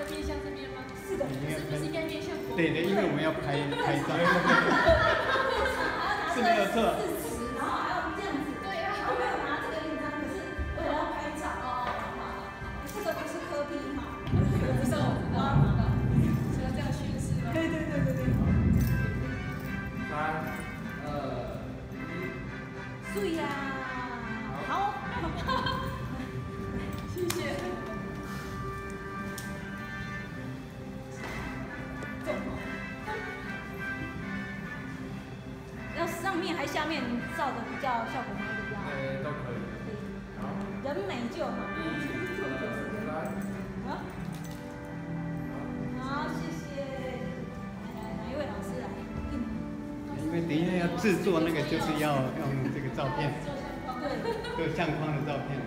在面向这边吗？是的，是不是应该面向佛？对对，因为我们要拍拍照。是没有错。然后还要这样子。对啊然后没有拿这个印章，可是为了要拍照。哦，好好好。这个不是科比哈。我知道，我知道，我知道。是要这样宣誓吗？对对对对对。三二对呀，好，上面还下面照的比较效果不一点。呃都可以。好，人美就好。一二三。好，好，谢谢。来来，哪一位老师来？因为等一下要制作那个，就是要用这个照片，做相框。对。就相框的照片。